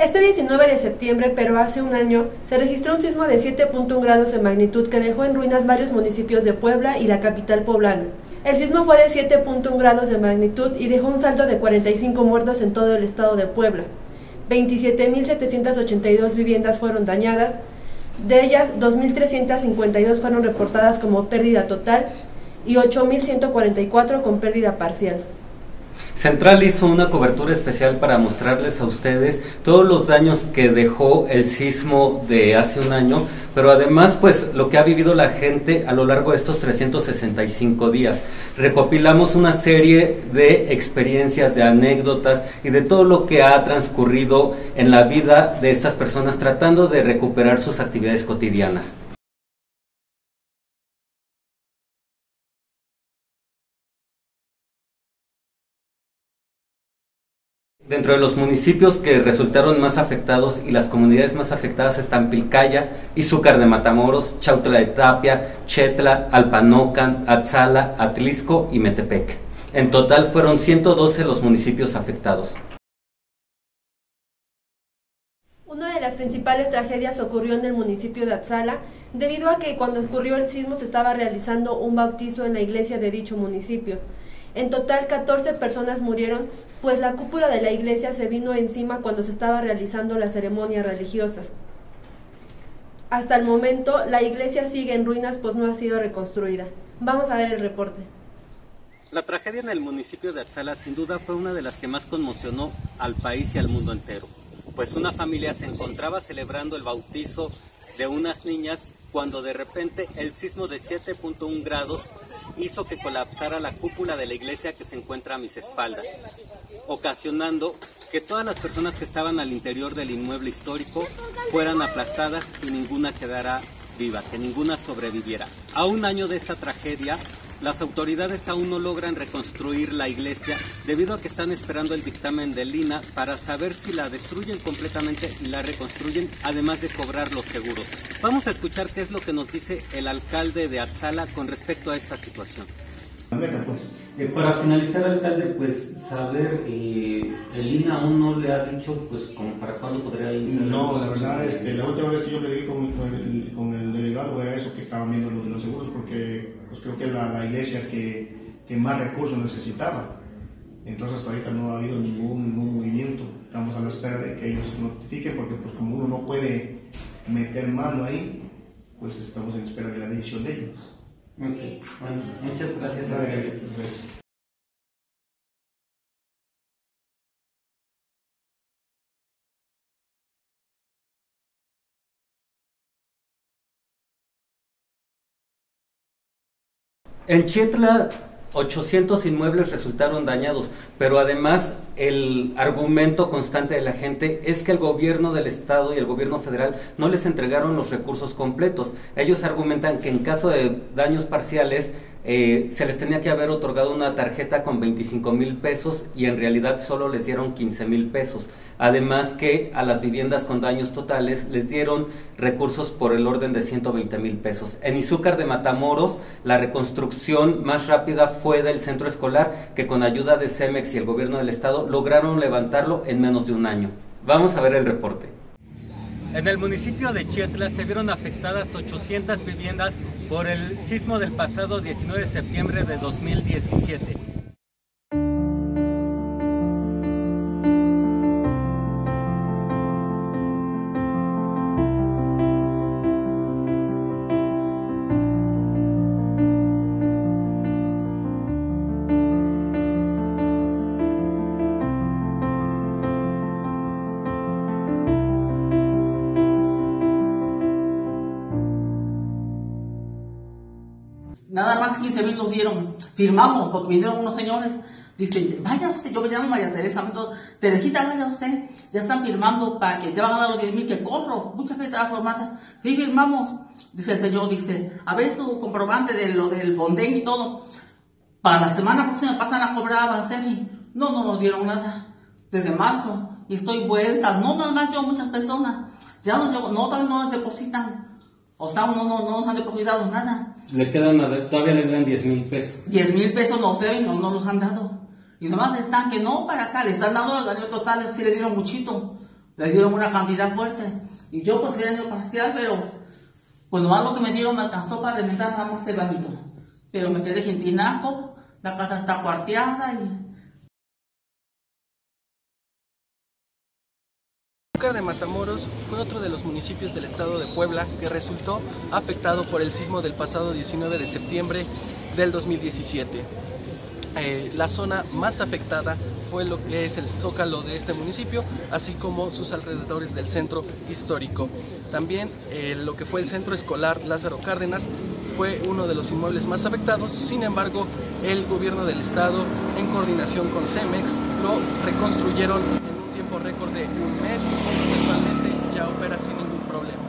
Este 19 de septiembre, pero hace un año, se registró un sismo de 7.1 grados de magnitud que dejó en ruinas varios municipios de Puebla y la capital poblana. El sismo fue de 7.1 grados de magnitud y dejó un salto de 45 muertos en todo el estado de Puebla. 27.782 viviendas fueron dañadas, de ellas 2.352 fueron reportadas como pérdida total y 8.144 con pérdida parcial. Central hizo una cobertura especial para mostrarles a ustedes todos los daños que dejó el sismo de hace un año, pero además pues lo que ha vivido la gente a lo largo de estos 365 días. Recopilamos una serie de experiencias, de anécdotas y de todo lo que ha transcurrido en la vida de estas personas tratando de recuperar sus actividades cotidianas. Dentro de los municipios que resultaron más afectados y las comunidades más afectadas están Pilcaya, Izúcar de Matamoros, Chautla de Tapia, Chetla, Alpanocan, Atzala, Atlisco y Metepec. En total fueron 112 los municipios afectados. Una de las principales tragedias ocurrió en el municipio de Atzala, debido a que cuando ocurrió el sismo se estaba realizando un bautizo en la iglesia de dicho municipio. En total, 14 personas murieron, pues la cúpula de la iglesia se vino encima cuando se estaba realizando la ceremonia religiosa. Hasta el momento, la iglesia sigue en ruinas, pues no ha sido reconstruida. Vamos a ver el reporte. La tragedia en el municipio de Atzala sin duda fue una de las que más conmocionó al país y al mundo entero, pues una familia se encontraba celebrando el bautizo de unas niñas cuando de repente el sismo de 7.1 grados hizo que colapsara la cúpula de la iglesia que se encuentra a mis espaldas, ocasionando que todas las personas que estaban al interior del inmueble histórico fueran aplastadas y ninguna quedara viva, que ninguna sobreviviera. A un año de esta tragedia, las autoridades aún no logran reconstruir la iglesia debido a que están esperando el dictamen del Lina para saber si la destruyen completamente y la reconstruyen, además de cobrar los seguros. Vamos a escuchar qué es lo que nos dice el alcalde de Atzala con respecto a esta situación. Pues. Eh, para finalizar, alcalde, pues saber, eh, el INA aún no le ha dicho, pues, como para cuándo podría iniciar. No, la verdad, este, la última vez que yo le con, con, el, con el delegado era eso que estaban viendo los de los seguros, porque pues, creo que la, la iglesia que, que, más recursos necesitaba. Entonces, hasta ahorita no ha habido ningún, ningún movimiento. Estamos a la espera de que ellos notifiquen, porque, pues, como uno no puede meter mano ahí, pues estamos en espera de la decisión de ellos. Ok, bueno, muchas gracias. En Chietla 800 inmuebles resultaron dañados, pero además el argumento constante de la gente es que el gobierno del estado y el gobierno federal no les entregaron los recursos completos. Ellos argumentan que en caso de daños parciales eh, se les tenía que haber otorgado una tarjeta con 25 mil pesos y en realidad solo les dieron 15 mil pesos. Además que a las viviendas con daños totales les dieron recursos por el orden de 120 mil pesos. En Izúcar de Matamoros, la reconstrucción más rápida fue del centro escolar, que con ayuda de CEMEX y el gobierno del estado lograron levantarlo en menos de un año. Vamos a ver el reporte. En el municipio de Chietla se vieron afectadas 800 viviendas por el sismo del pasado 19 de septiembre de 2017. Nada más 15 mil nos dieron, firmamos, porque vinieron unos señores, dicen, vaya usted, yo me llamo María Teresa, entonces, Teresita, vaya usted, ya están firmando para que te van a dar los 10 mil que corro, mucha gente está formada, sí firmamos, dice el señor, dice, a ver su comprobante de lo del fondén y todo, para la semana próxima pasan a cobrar a no, no nos dieron nada, desde marzo, y estoy vuelta, no nada más yo, muchas personas, ya no, yo, no, todavía no nos depositan, o sea, no, no, no nos han depositado nada. Le quedan, todavía le quedan 10 mil pesos. 10 mil pesos nos deben, no, no los han dado. Y nomás están que no para acá, le están dando el daño total, si le dieron muchito. Le dieron una cantidad fuerte. Y yo pues era año parcial, pero pues nomás lo que me dieron me alcanzó para nada más el bañito. Pero me quedé sin tinaco, la casa está cuarteada y de Matamoros fue otro de los municipios del estado de Puebla que resultó afectado por el sismo del pasado 19 de septiembre del 2017. Eh, la zona más afectada fue lo que es el zócalo de este municipio, así como sus alrededores del centro histórico. También eh, lo que fue el centro escolar Lázaro Cárdenas fue uno de los inmuebles más afectados, sin embargo el gobierno del estado en coordinación con Cemex lo reconstruyeron récord de un mes y actualmente ya opera sin ningún problema.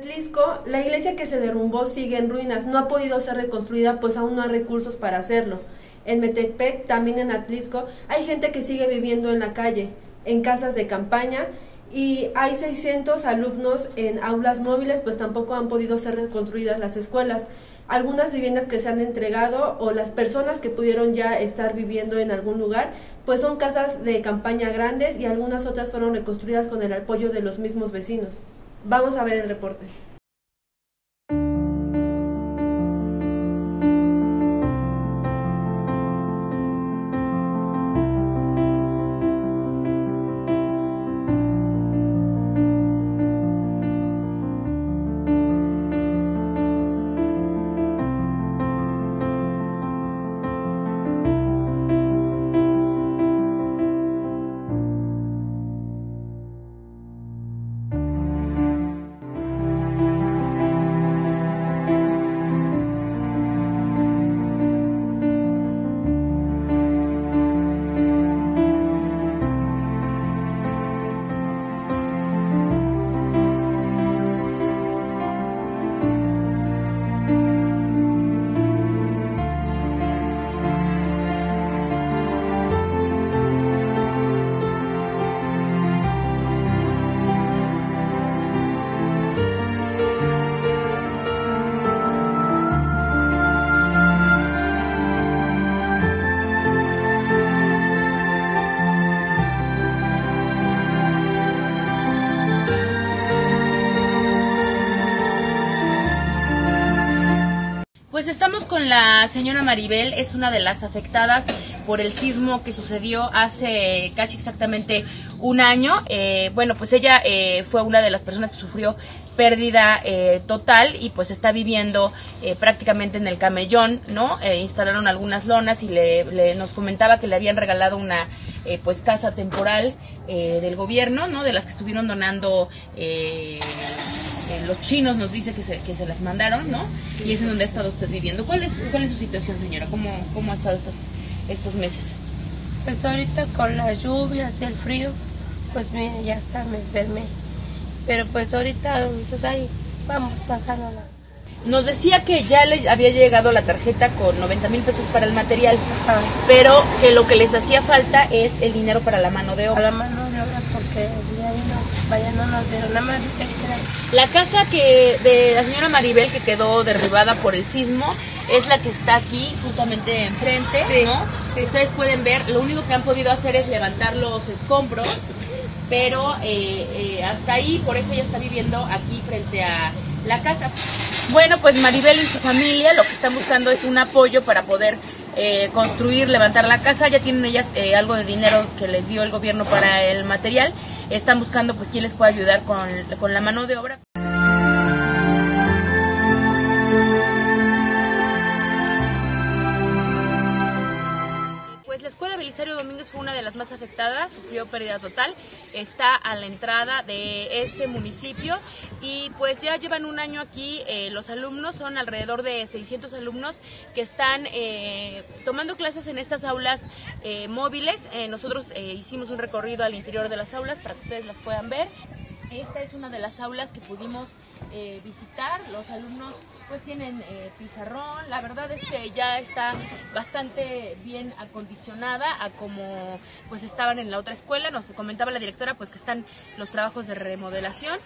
En Atlisco, la iglesia que se derrumbó sigue en ruinas, no ha podido ser reconstruida pues aún no hay recursos para hacerlo. En Metepec, también en Atlisco, hay gente que sigue viviendo en la calle, en casas de campaña y hay 600 alumnos en aulas móviles, pues tampoco han podido ser reconstruidas las escuelas algunas viviendas que se han entregado o las personas que pudieron ya estar viviendo en algún lugar, pues son casas de campaña grandes y algunas otras fueron reconstruidas con el apoyo de los mismos vecinos. Vamos a ver el reporte. La señora Maribel, es una de las afectadas por el sismo que sucedió hace casi exactamente un año. Eh, bueno, pues ella eh, fue una de las personas que sufrió pérdida eh, total y pues está viviendo prácticamente en el camellón, ¿no? instalaron algunas lonas y le, nos comentaba que le habían regalado una pues casa temporal del gobierno, ¿no? De las que estuvieron donando los chinos, nos dice que se, que se las mandaron, ¿no? Y es en donde ha estado usted viviendo. ¿Cuál es, cuál es su situación, señora? ¿Cómo, cómo ha estado estos, estos meses? Pues ahorita con las lluvias el frío, pues mira, ya está, me enfermé. Pero pues ahorita, pues ahí vamos pasando Nos decía que ya le había llegado la tarjeta con 90 mil pesos para el material, pero que lo que les hacía falta es el dinero para la mano de obra. la mano de obra porque ya no, vaya, no nos dieron, nada más dice que La casa que de la señora Maribel que quedó derribada por el sismo es la que está aquí justamente enfrente, ¿no? Ustedes pueden ver, lo único que han podido hacer es levantar los escombros, pero eh, eh, hasta ahí, por eso ella está viviendo aquí frente a la casa. Bueno, pues Maribel y su familia lo que están buscando es un apoyo para poder eh, construir, levantar la casa. Ya tienen ellas algo de dinero que les dio el gobierno para el material. Están buscando pues quién les puede ayudar con, con la mano de obra. Escuela Belisario Domínguez fue una de las más afectadas, sufrió pérdida total, está a la entrada de este municipio y pues ya llevan un año aquí, eh, los alumnos son alrededor de 600 alumnos que están eh, tomando clases en estas aulas eh, móviles. nosotros hicimos un recorrido al interior de las aulas para que ustedes las puedan ver. Esta es una de las aulas que pudimos eh, visitar. Los alumnos pues tienen eh, pizarrón. La verdad es que ya está bastante bien acondicionada a como pues estaban en la otra escuela. Nos comentaba la directora pues que están los trabajos de remodelación.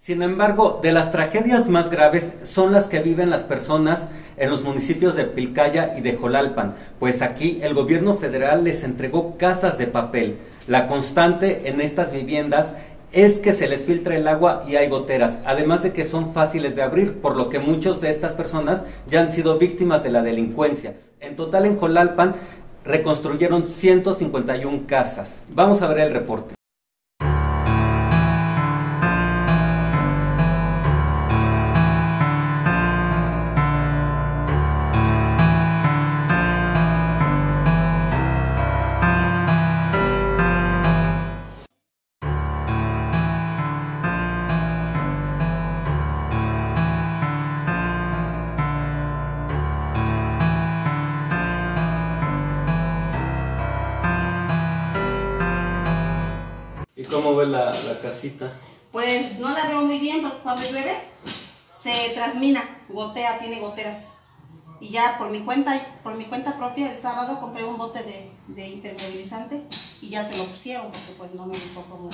Sin embargo, de las tragedias más graves son las que viven las personas en los municipios de Pilcaya y de Jolalpan, pues aquí el gobierno federal les entregó casas de papel La constante en estas viviendas es que se les filtra el agua y hay goteras, además de que son fáciles de abrir, por lo que muchos de estas personas ya han sido víctimas de la delincuencia. En total en Jolalpan reconstruyeron 151 casas. Vamos a ver el reporte. Casita? Pues no la veo muy bien porque cuando llueve se transmina, gotea, tiene goteras. Y ya por mi cuenta, por mi cuenta propia, el sábado compré un bote de, de impermeabilizante y ya se lo pusieron porque pues no me gustó como,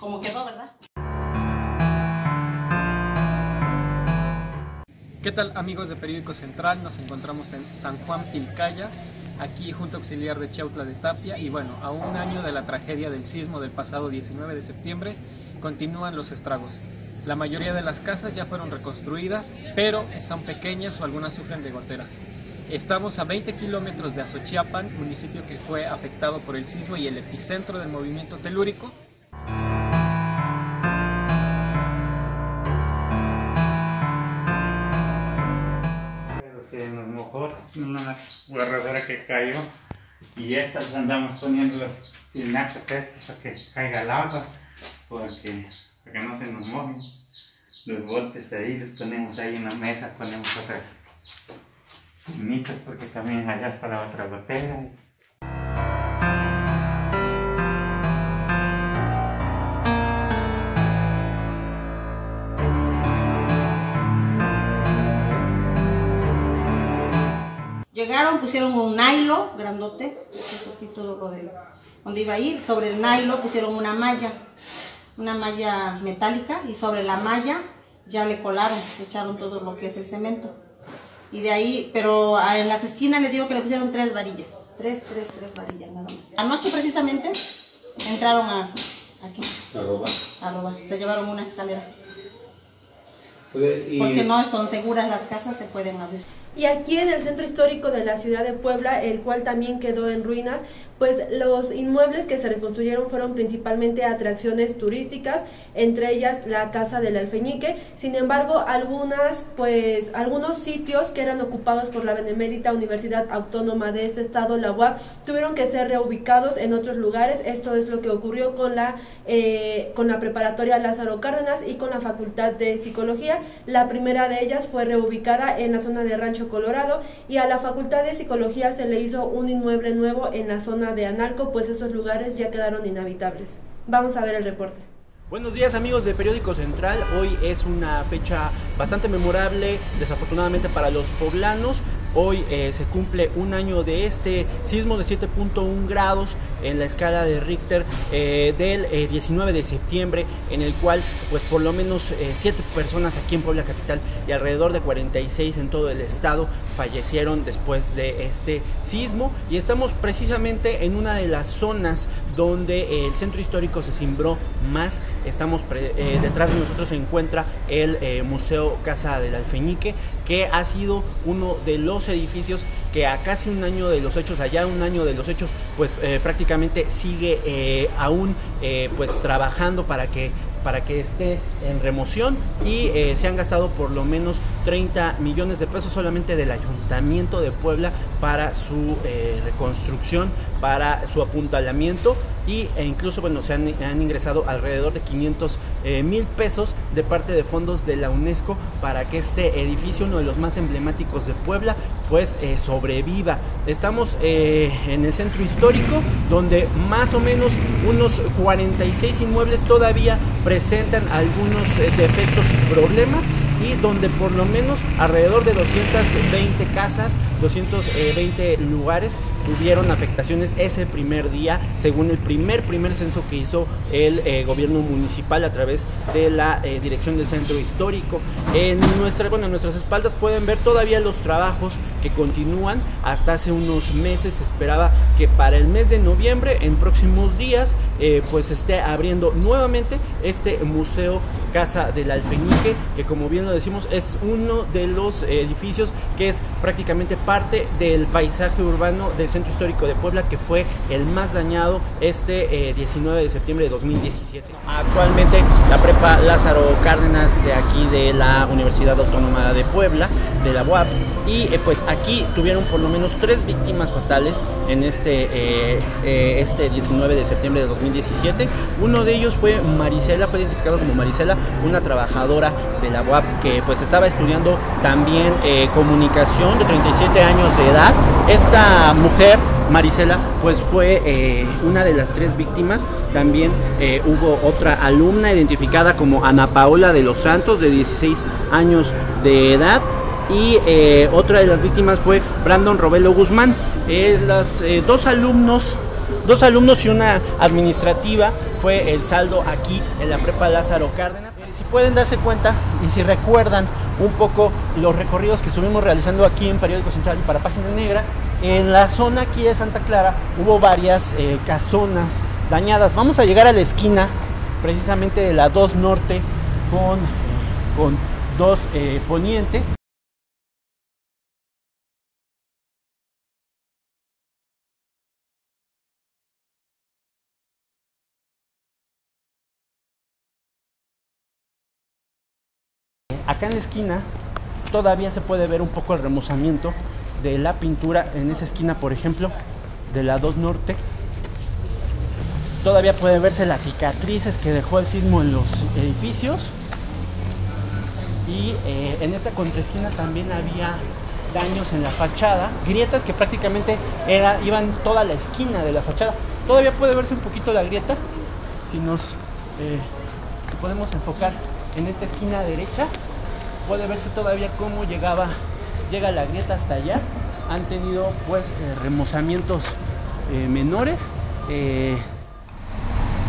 como quedó, ¿verdad? ¿Qué tal amigos de Periódico Central? Nos encontramos en San Juan Pilcaya, aquí junto auxiliar de Chautla de Tapia y bueno, a un año de la tragedia del sismo del pasado 19 de septiembre continúan los estragos. La mayoría de las casas ya fueron reconstruidas, pero son pequeñas o algunas sufren de goteras. Estamos a 20 kilómetros de Azochiapan, municipio que fue afectado por el sismo y el epicentro del movimiento telúrico. Pero se nos mojó una guarradora que cayó y estas andamos poniendo las tinacas estas para que caiga el agua, para que no se nos mojen. Los botes ahí los ponemos ahí en la mesa, ponemos otras tinitas porque también allá está la otra gotera. Pusieron un nylon grandote, eso sí, todo lo de donde iba a ir. Sobre el nylon pusieron una malla, una malla metálica y sobre la malla ya le colaron, echaron todo lo que es el cemento. Y de ahí, pero a- en las esquinas les digo que le pusieron tres varillas, tres, tres, tres varillas nada más. Anoche precisamente entraron a, aquí, a robar, se llevaron una escalera. Porque no son seguras las casas, se pueden abrir. Y aquí en el centro histórico de la ciudad de Puebla, el cual también quedó en ruinas, pues los inmuebles que se reconstruyeron fueron principalmente atracciones turísticas, entre ellas la casa del alfeñique. Sin embargo, algunas, pues, algunos sitios que eran ocupados por la Benemérita Universidad Autónoma de este estado, la UAP, tuvieron que ser reubicados en otros lugares. Esto es lo que ocurrió con la, eh, con la preparatoria Lázaro Cárdenas y con la Facultad de Psicología. La primera de ellas fue reubicada en la zona de Rancho Colorado y a la Facultad de Psicología se le hizo un inmueble nuevo en la zona de Analco, pues esos lugares ya quedaron inhabitables. Vamos a ver el reporte. Buenos días amigos de Periódico Central, hoy es una fecha bastante memorable, desafortunadamente para los poblanos. Hoy eh, se cumple un año de este sismo de 7.1 grados en la escala de Richter eh, del eh, 19 de septiembre, en el cual pues por lo menos 7 personas aquí en Puebla Capital y alrededor de 46 en todo el estado fallecieron después de este sismo. Y estamos precisamente en una de las zonas donde el centro histórico se cimbró más. Estamos pre- eh, detrás de nosotros se encuentra el eh, Museo Casa del Alfeñique, que ha sido uno de los edificios que a casi un año de los hechos, allá un año de los hechos, pues eh, prácticamente sigue eh, aún eh, pues trabajando para que para que esté en remoción y se han gastado por lo menos 30 millones de pesos solamente del ayuntamiento de Puebla para su reconstrucción, para su apuntalamiento y, e incluso bueno, se han, ingresado alrededor de 500 eh, mil pesos de parte de fondos de la UNESCO para que este edificio, uno de los más emblemáticos de Puebla, pues eh, sobreviva. Estamos eh, en el centro histórico donde más o menos unos 46 inmuebles todavía presentan algunos defectos y problemas donde por lo menos alrededor de 220 casas, 220 lugares tuvieron afectaciones ese primer día, según el primer primer censo que hizo el eh, gobierno municipal a través de la eh, dirección del centro histórico. En, nuestra, bueno, en nuestras espaldas pueden ver todavía los trabajos que continúan. Hasta hace unos meses se esperaba que para el mes de noviembre, en próximos días, eh, pues esté abriendo nuevamente este museo Casa del Alfeñique, que como bien lo decimos es uno de los edificios que es prácticamente parte del paisaje urbano del centro histórico de Puebla, que fue el más dañado este 19 de septiembre de 2017. Actualmente la prepa Lázaro Cárdenas de aquí de la Universidad Autónoma de Puebla, de la UAP, y eh, pues aquí tuvieron por lo menos tres víctimas fatales en este, eh, eh, este 19 de septiembre de 2017. Uno de ellos fue Marisela, fue identificado como Marisela, una trabajadora de la UAP que pues estaba estudiando también comunicación de 37 años de edad. Esta mujer Marisela, pues fue una de las tres víctimas. También hubo otra alumna identificada como Ana Paola de los Santos, de 16 años de edad y eh, otra de las víctimas fue Brandon Robelo Guzmán. Eh, los dos alumnos, dos alumnos y una administrativa fue el saldo aquí en la prepa Lázaro Cárdenas. Eh, pueden darse cuenta y si recuerdan un poco los recorridos que estuvimos realizando aquí en Periódico Central y para Página Negra, en la zona aquí de Santa Clara hubo varias casonas dañadas. Vamos a llegar a la esquina precisamente de la 2 Norte con, con 2 Poniente. Acá en la esquina todavía se puede ver un poco el remozamiento de la pintura en esa esquina, por ejemplo, de la 2 Norte. Todavía pueden verse las cicatrices que dejó el sismo en los edificios. Y eh, en esta contraesquina también había daños en la fachada, grietas que prácticamente iban toda la esquina de la fachada. Todavía puede verse un poquito la grieta, si nos eh, podemos enfocar en esta esquina derecha, puede verse todavía cómo llegaba, llega la grieta hasta allá. Han tenido pues eh, remozamientos eh, menores. Eh,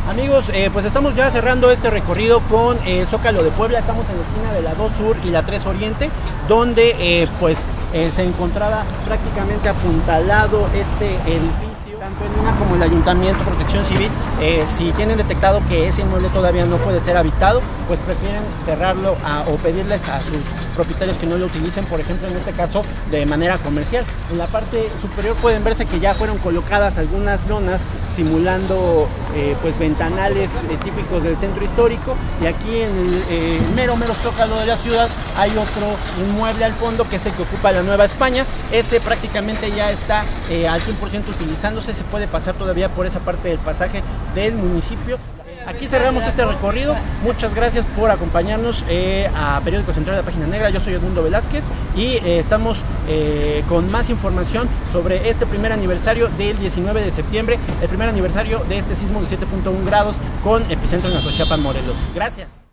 amigos, pues estamos ya cerrando este recorrido con Zócalo de Puebla. Estamos en la esquina de la 2 Sur y la 3 Oriente, donde pues se encontraba prácticamente apuntalado este edificio tanto el INA como el Ayuntamiento Protección Civil, eh, si tienen detectado que ese inmueble todavía no puede ser habitado, pues prefieren cerrarlo o pedirles a sus propietarios que no lo utilicen, por ejemplo, en este caso, de manera comercial. En la parte superior pueden verse que ya fueron colocadas algunas lonas simulando eh, pues ventanales eh, típicos del centro histórico. Y aquí en el mero mero zócalo de la ciudad hay otro inmueble al fondo que es el que ocupa la Nueva España. Ese prácticamente ya está al 100% utilizándose. Se puede pasar todavía por esa parte del pasaje del municipio. Aquí cerramos este recorrido. Muchas gracias por acompañarnos eh, a Periódico Central de la Página Negra. Yo soy Edmundo Velázquez y eh, estamos eh, con más información sobre este primer aniversario del 19 de septiembre, el primer aniversario de este sismo de 7.1 grados con epicentro en Azochiapan, Morelos. Gracias.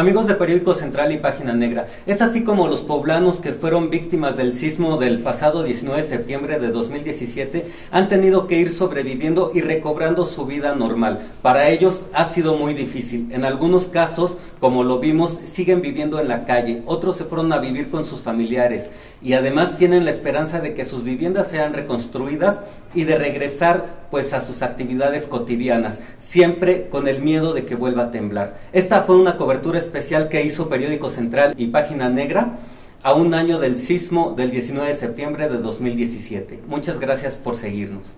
Amigos de Periódico Central y Página Negra, es así como los poblanos que fueron víctimas del sismo del pasado 19 de septiembre de 2017 han tenido que ir sobreviviendo y recobrando su vida normal. Para ellos ha sido muy difícil. En algunos casos, como lo vimos, siguen viviendo en la calle, otros se fueron a vivir con sus familiares y además tienen la esperanza de que sus viviendas sean reconstruidas y de regresar pues a sus actividades cotidianas, siempre con el miedo de que vuelva a temblar. Esta fue una cobertura especial que hizo Periódico Central y Página Negra a un año del sismo del 19 de septiembre de 2017. Muchas gracias por seguirnos.